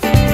Bye.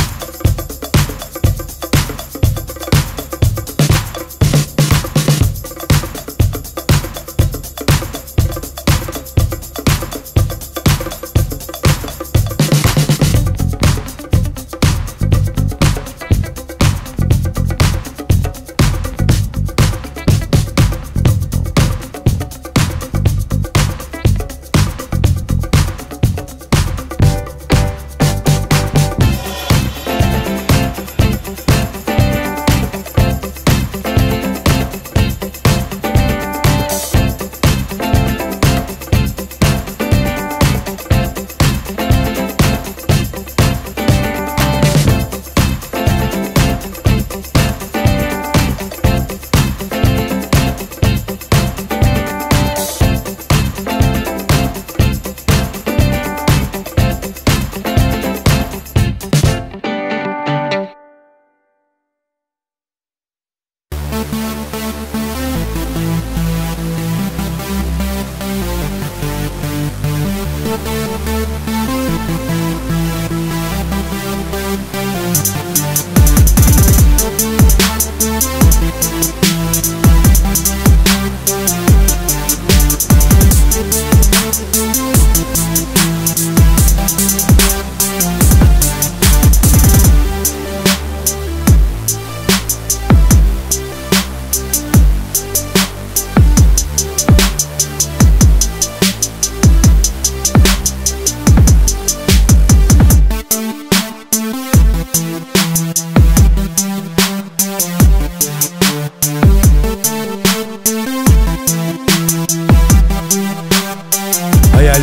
Música